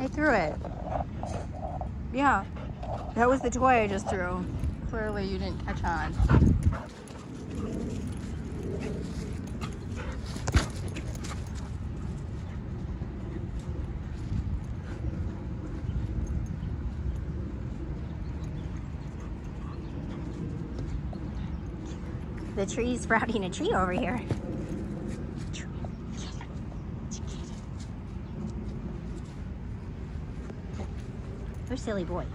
I threw it. Yeah. That was the toy I just threw. Clearly you didn't catch on. The tree's sprouting a tree over here. You're silly boy.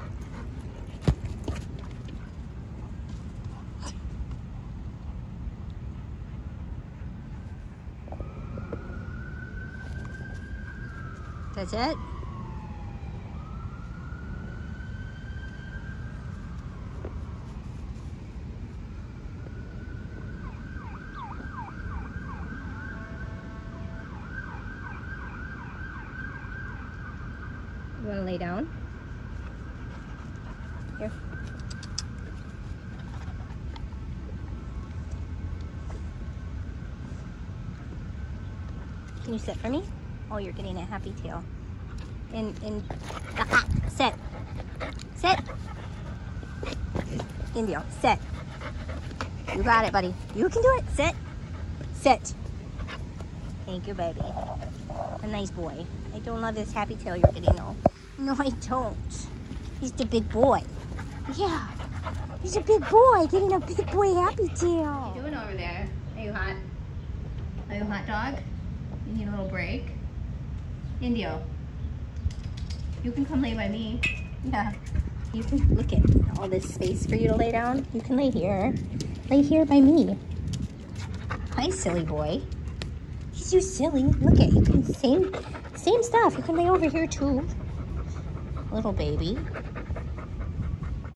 That's it? You want to lay down? Here. Can you sit for me? Oh, you're getting a happy tail. In, in, ah, sit. Sit. Indio, sit. You got it, buddy. You can do it. Sit. Sit. Thank you, baby. A nice boy. I don't love this happy tail you're getting, though. No, I don't. He's the big boy. Yeah. He's a big boy getting a big boy happy tail. What you doing over there? Are you hot? Are you hot dog? You need a little break? Indio. You can come lay by me. Yeah. You can look at all this space for you to lay down. You can lay here. Lay here by me. Hi, silly boy. He's you silly. Look at you can same same stuff. You can lay over here too. Little baby.